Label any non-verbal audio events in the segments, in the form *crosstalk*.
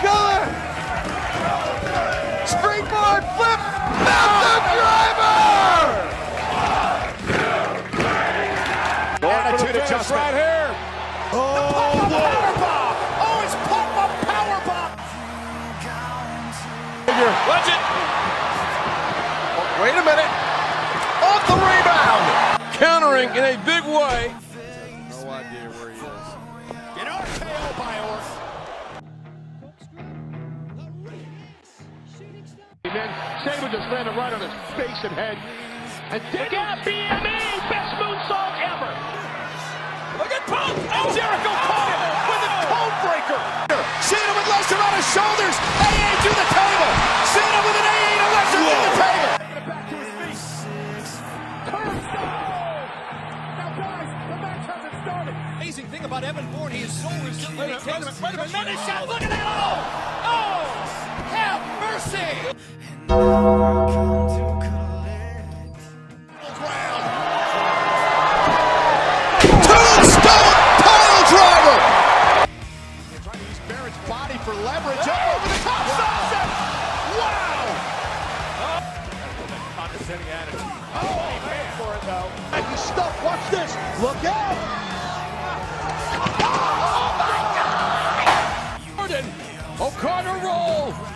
color. Springboard flip. Massive driver. Attitude adjustment. right here. Oh, power bomb. Oh, it's pop-up power bomb. Watch it. Wait a minute. Off the rebound. Countering in a big way. Then Saban just landed right on his face and head. And dig out BME, best moonsault ever. Look at Punk. Oh, Jericho caught him with a code breaker. Cena with Lesnar on his shoulders. AA to the table. Cena with an AA to Lesnar to the table. Back to his feet. Turnstile. Now, guys, the match hasn't started. Amazing thing about Evan Bourne, he is so resilient. Wait a minute, wait a minute, wait a minute. Shot. Look at that. Oh, oh, have mercy. For leverage. Over the top. Wow. Condescending attitude. Oh, he for it though. Watch this. Look out. Jordan. O'Connor roll.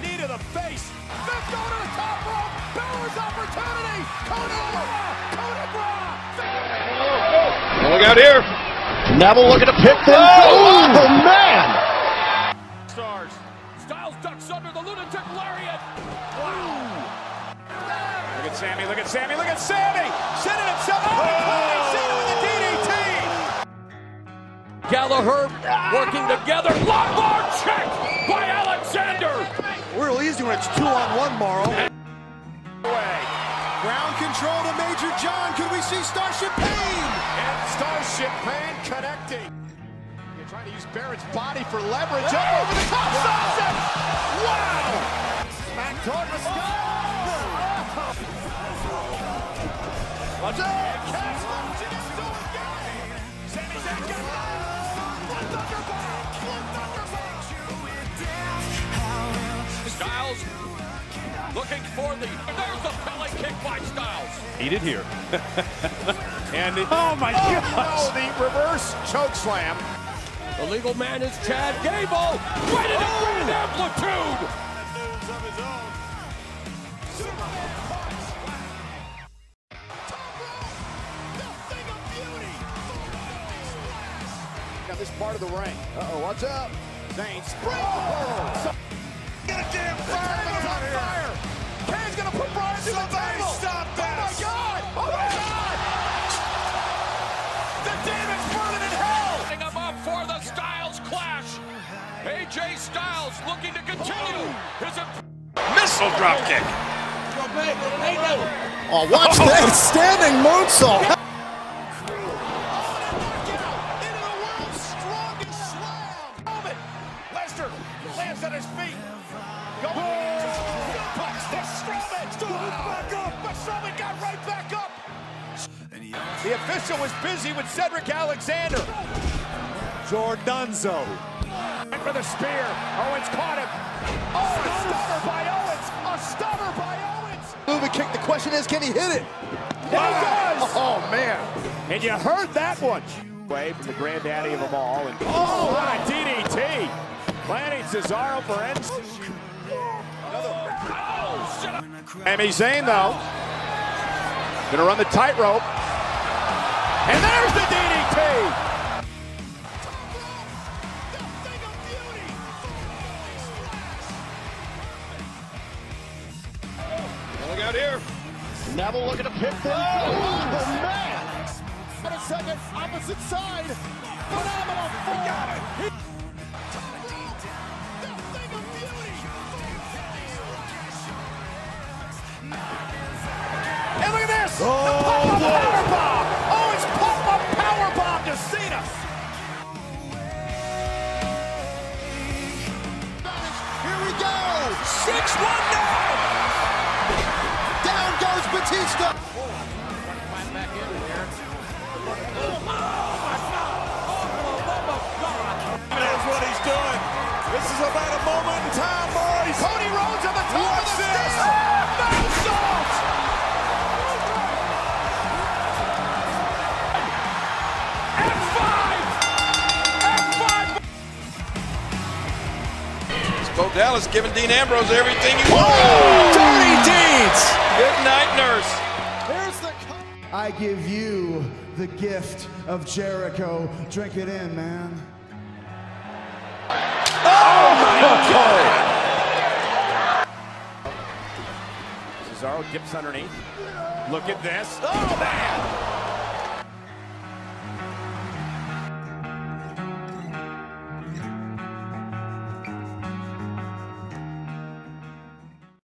Knee to the face. Fifth go to the top rope. Balor's opportunity. Kona Bra. Kona Bra. Look out here. Neville looking to pick things Oh, oh man Stars. Styles ducks under the lunatic lariat. Look at Sammy. Look at Sammy. Look at Sammy. Sending himself out of play. Cena with the DDT. Gallagher working together. lumbar check Real when it's two on one, Morrow. Ground control to Major John. Could we see Starship Pain? And Starship Pain connecting. You're trying to use Barrett's body for leverage. Up over the top. Sunset. Wow. Smack toward the sky. Oh! Watch out. For the. There's a belly kick by Styles. Heated here. *laughs* and it, oh my god! Oh, the reverse choke slam. The legal man is Chad Gable. Right into grand amplitude. Now this part of the ring. Uh oh, watch out! Zayn spring. Get a damn fire on fire! Kane's gonna put Bryan through the table. Stop that! Oh my god! Oh my god! The demon's burning in hell! Setting him up for the Styles clash. AJ Styles looking to continue oh. his. Missile drop oh. kick. Oh, oh watch that standing moonsault. Into the world's strongest slam! Moment! Lesnar lands on his feet. Strowman. Strowman back up, but Strowman got right back up. The official was busy with Cedric Alexander. Jordunzo. Went for the spear. Owens caught him. Oh, a stunner by Owens. A stunner by Owens. Moving kick. The question is, can he hit it? He does. Oh, man. And you heard that one. Way from the granddaddy of them all. And oh, what a DDT. Planning Cesaro for ends. Sami Zayn, though, gonna run the tightrope. And there's the DDT! Look out here. Neville looking to pick things. Oh, the man! And a second, opposite side. Phenomenal. He Cena! Here we go. 6-1 now! Down goes Batista. That's what he's doing. This is about a moment in time, Dallas giving Dean Ambrose everything he wants. Dirty deeds. Good night, nurse. There's the. I give you the gift of Jericho. Drink it in, man. Oh, my God. Cesaro dips underneath. Look at this. Oh, man!